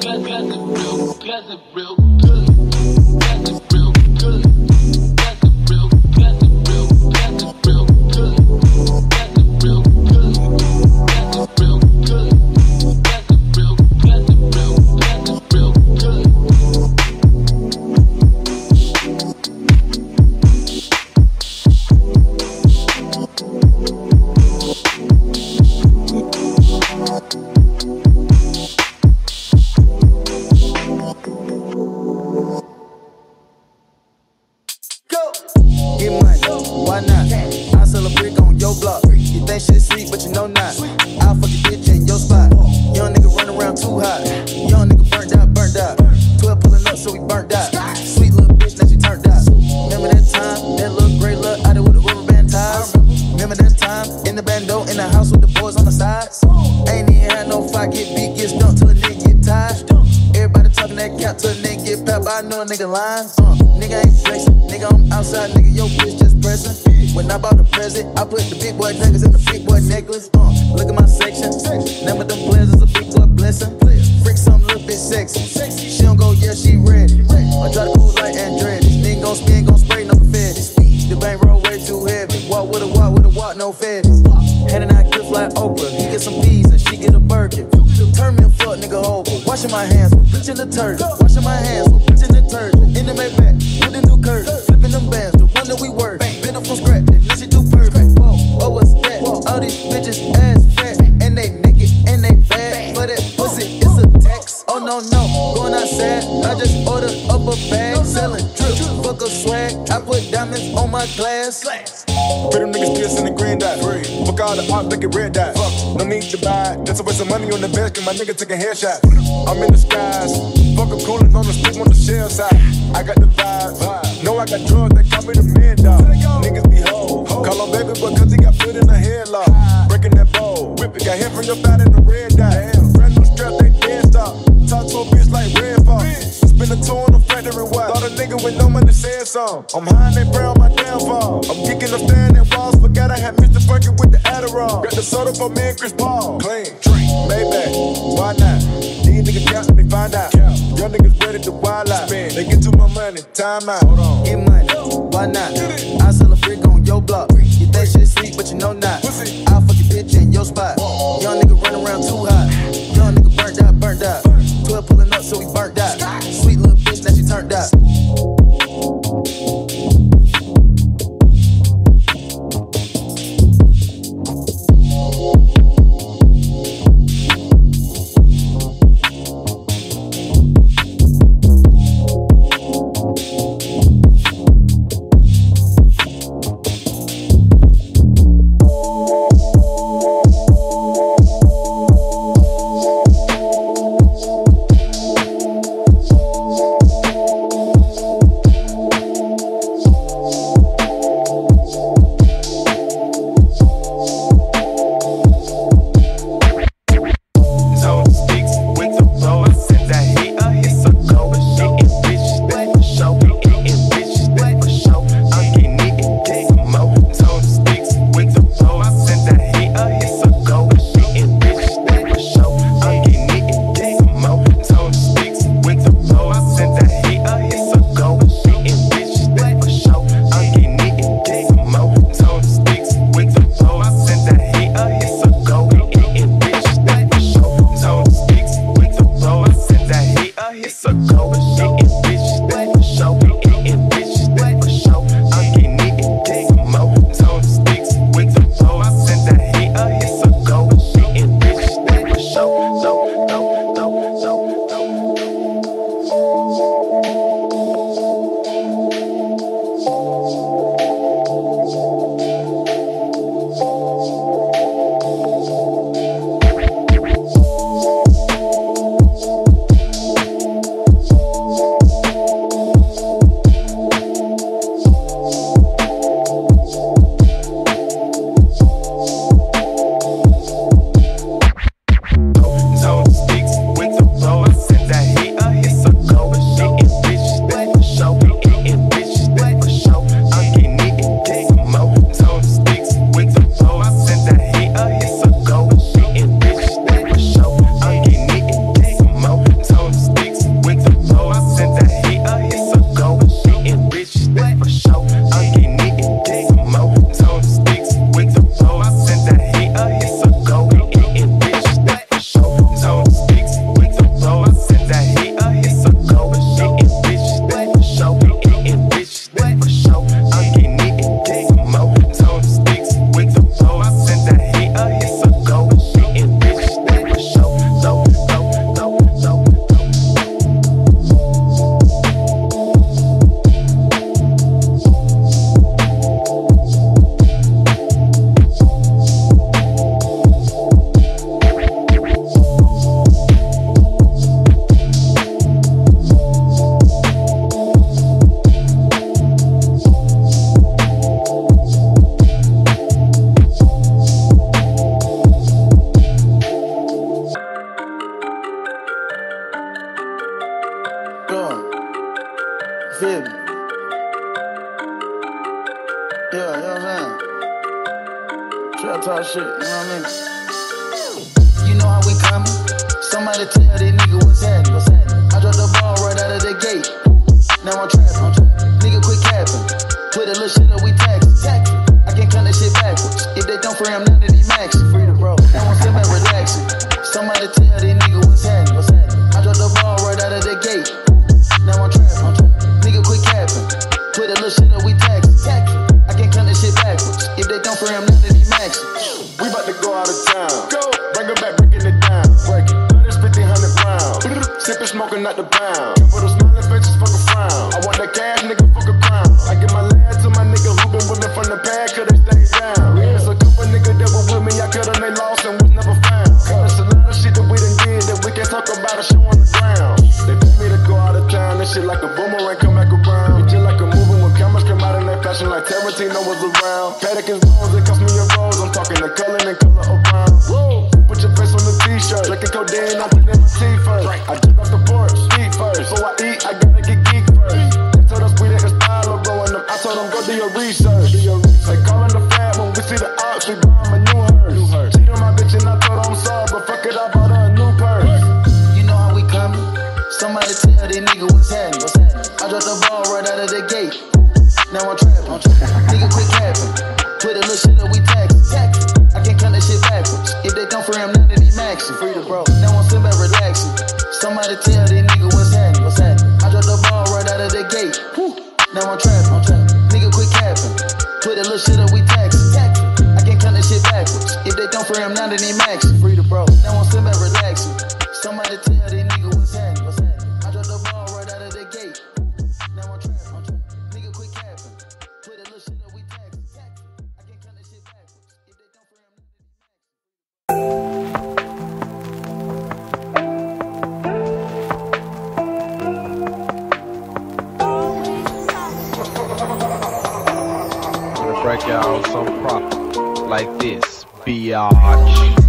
Glass, glass, real. glass, glass, real. glass, Washing my hands with bitch in the detergent. Washing my hands with bitch in the detergent. In the Maybach, with the new curtain. Flipping them bands, the one that we work. Been up from scratch, and this shit do perfect. Whoa, oh what's that? All these bitches ass fat, and they naked and they bad. But that pussy is a tax. Oh no no, going outside. I just ordered up a bag, selling drip, fuck a swag. I put diamonds on my glass. Them niggas piss in the green dot. Fuck all the art, make it red dot. No need to buy. That's a waste of money on the bench, cause my nigga took a headshot. I'm in the skies. Fuck a coolin' on the stick on the shell side. I got the vibe. Know I got drugs that call me the man dog. Niggas be hoes. Call on baby, but cause he got put in a headlock. Breaking that bowl. Whip it. Got hit from your thigh in the red dot. Brand new strap, they dead stop. Talk to a bitch like Thought a nigga with no money said something. I'm high and on my downfall. I'm kicking up standing walls. Forgot I had Mr. Perkin with the Adderall. Got the soda for me and Chris Paul. Clean, drink, Maybach. Why not? These niggas let me find out. Young niggas ready to wild out. They get to my money, time out. Hold on. Get money, why not? I sell a freak on your block. You think shit sweet, but you know not. I'll fuck your bitch in your spot. Young nigga run around too hot. Young nigga burnt out, burnt out. 12 pulling up, so we burnt out. Sweet little bitch, now she turned out. Feel me? Yeah, you know what I'm saying? Trap talk shit, you know what I mean? You know how we coming? Somebody tell that nigga what's happening. What's happening? I dropped the ball right out of the gate. Now I'm trapping. Trappin'. Nigga, quit capping. Put a little shit up, we tax. tax I can't count that shit backwards. If they don't free, I'm none of these maxes. Free the bro. Now I'm sitting back relaxing. Somebody tell out the pound. Now I'm trapping. Nigga quit capping. Put a little shit up, we tax it. I can't count that shit backwards. If they don't free him, none of these maxing. Free the bro. Now I'm sitting back relaxing. Somebody tell that nigga what's happening. What's happening? I dropped the ball right out of the gate. Now I'm trapping. Nigga quit capping. Put a little shit up, we tax it. I can't count that shit backwards. If they don't free him, none of these maxing. Free the bro. Now I'm sitting back relaxing. Somebody tell that nigga. What's break y'all some proper like this. Biatch.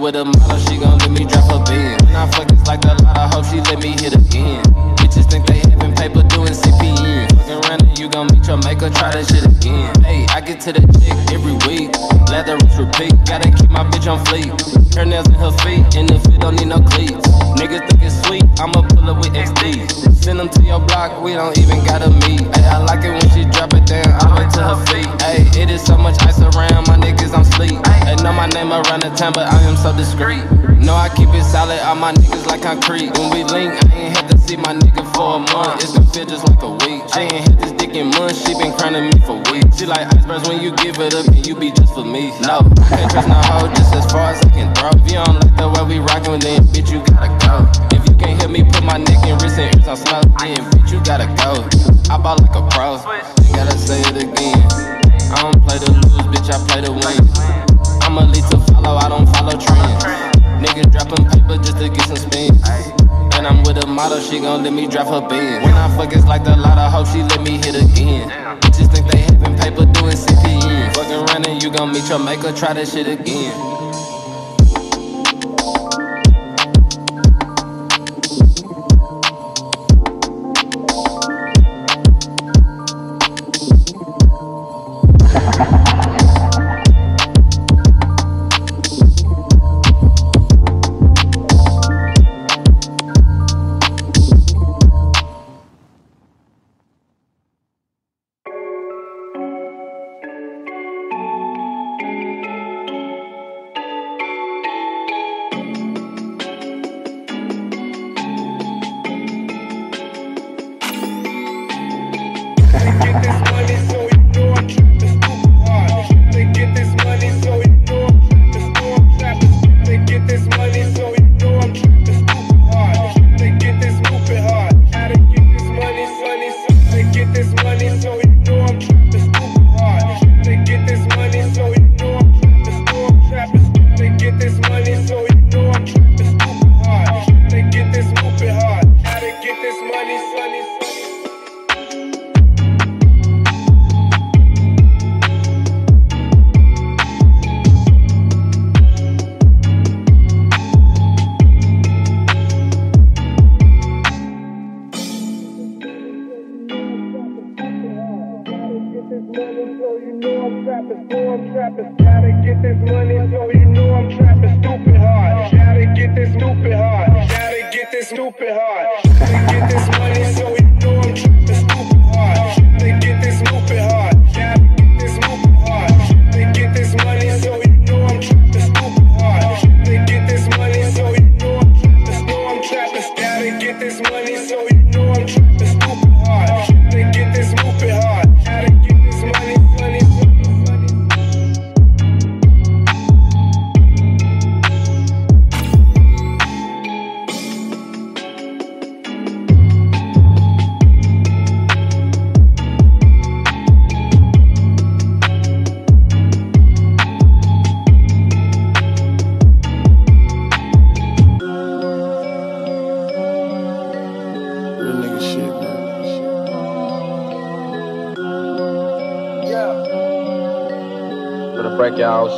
With a model, she gon' your maker, try that shit again. Hey, I get to the chick every week. Leather repeat, gotta keep my bitch on fleek. Her nails in her feet, and if it don't need no cleats. Niggas think it's sweet, I'ma pull up with XD. Send them to your block, we don't even gotta meet. Hey, I like it when she drop it down, the way to her feet. Hey, it is so much ice around, my niggas I'm sleep. They know my name around the town, but I am so discreet. No, I keep it solid, all my niggas like concrete. When we link, I ain't had see my nigga for a month. It's gonna feel just like a week. She ain't hit this dick in months, she been crowning me for weeks. She like icebergs when you give it up, and you be just for me. No, I can't trust no hoe just as far as I can throw. If you don't like the way we rockin', then bitch, you gotta go. If you can't hear me put my neck and wrist and ears on smoke, then bitch, you gotta go. I ball like a pro, gotta say it again. I don't play to lose, bitch, I play to win. I'm lead to follow, I don't follow trends. Niggas dropping paper just to get some And I'm with a model, she gon' let me drop her bin. When I fuck, it's like the lot, I hope she let me hit again. Bitches think they having paper doing CPN. Fucking running, you gon' meet your maker, try that shit again.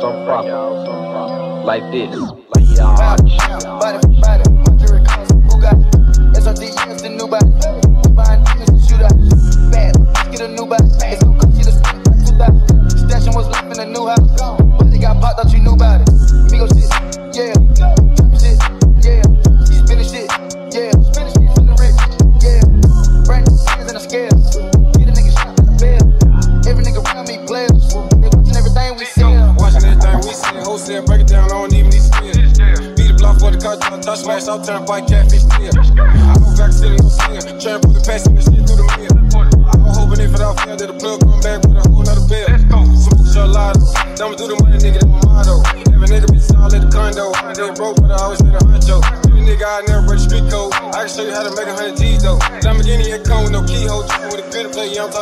Some proper. Like this.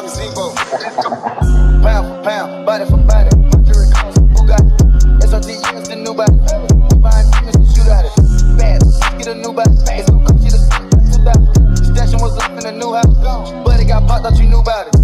call me Zebo. pound for pound, body for body. Mercury who got it? You the new body. We buying demons to shoot at it. Get a new body. Gonna the 2000. Was up in new house. But it got popped out, you knew about it.